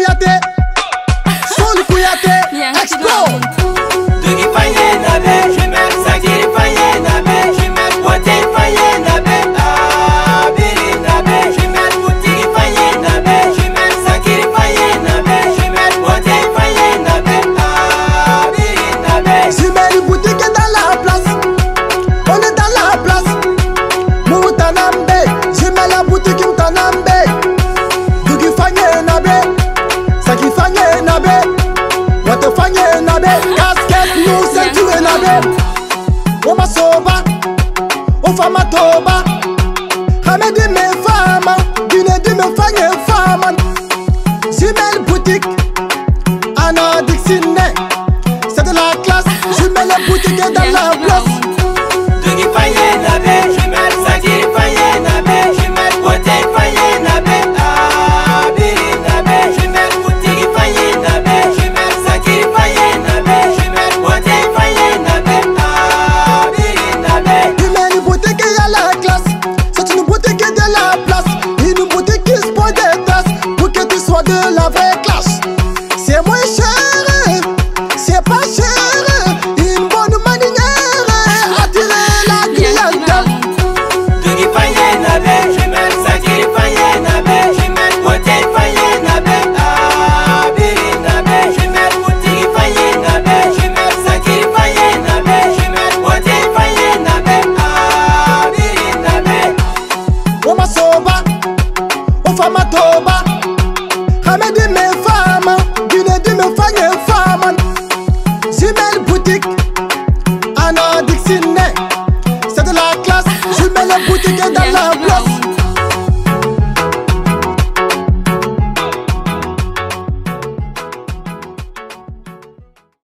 Kouyaté, Soli Kouyaté, Expo. Tugi Fayé Nabé, je m'aime Sakiri Fayé je m'aime Boité Fayé Nabé, Abiri Nabé, je m'aime Boutigi Fayé Nabé, je m'aime Sakiri Fayé Nabé, je m'aime Boité Fayé Nabé, Abiri Nabé, je m'aime mfama toba Hamedi mefama Günedi mefanye faman Jumelle boutique Anna Dixine C'est de la classe Jumelle boutique dans la place. Duggy Payela 我决定当老板。